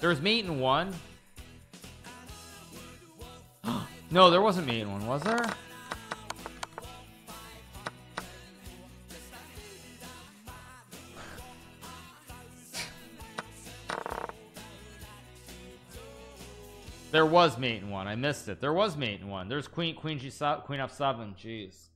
There's meat in one. no, there wasn't meat in one, was there? There was mate in one. I missed it. There was mate in one. There's queen, queen, G, queen f seven. Jeez.